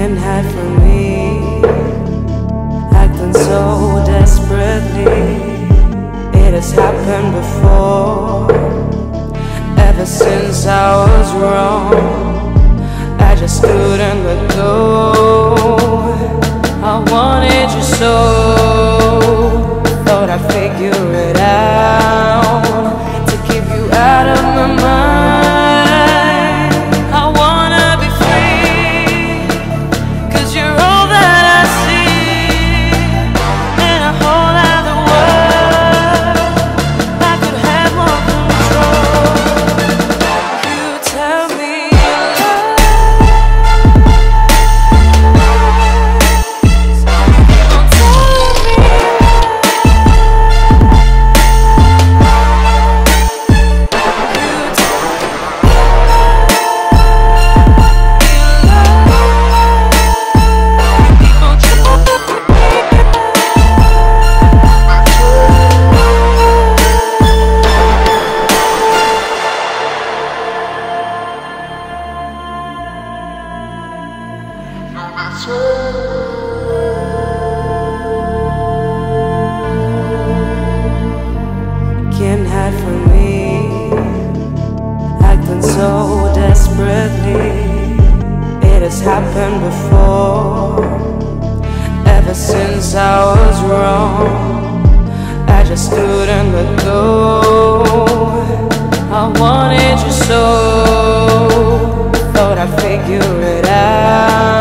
can hide from me. Acting so desperately. It has happened before. Ever since I was wrong I just couldn't let go Can't hide from me, acting so desperately. It has happened before. Ever since I was wrong, I just couldn't let go. I wanted you so, thought I'd figure it out